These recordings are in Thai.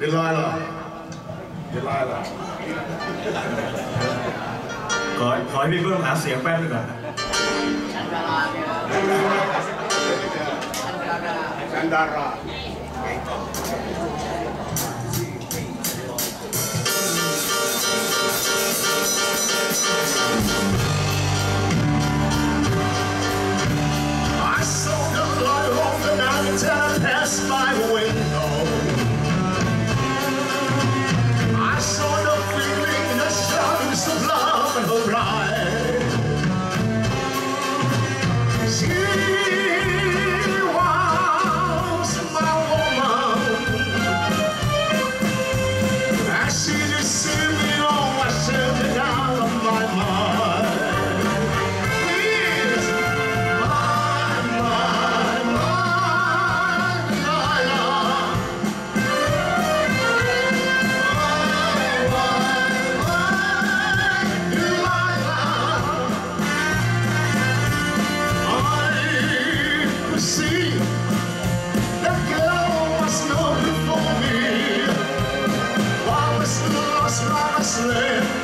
เรียบร้อยแล้วเรียบร้อยแล้ขอขอให้พี่เพิ่มหาเสียงแป๊บนึงก่อนฉันดาราชนดาารฉันดารา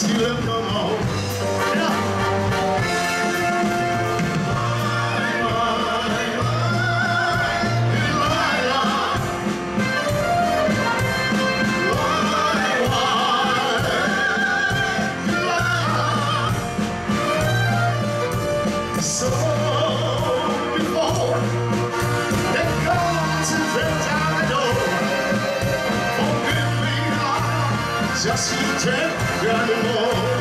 See them come home. just you can't anymore.